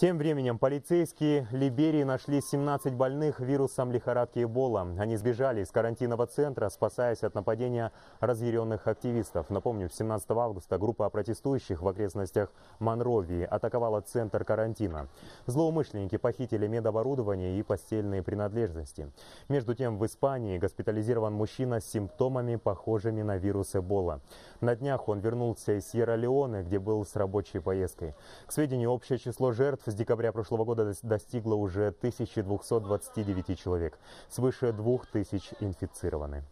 Тем временем полицейские Либерии нашли 17 больных вирусом лихорадки Эбола. Они сбежали из карантинного центра, спасаясь от нападения разъяренных активистов. Напомню, 17 августа группа протестующих в окрестностях Монровии атаковала центр карантина. Злоумышленники похитили медоборудование и постельные принадлежности. Между тем, в Испании госпитализирован мужчина с симптомами, похожими на вирус Эбола. На днях он вернулся из Сьерра-Леоне, где был с рабочей поездкой. К сведению, общее число жертв с декабря прошлого года достигло уже 1229 человек. Свыше 2000 инфицированы.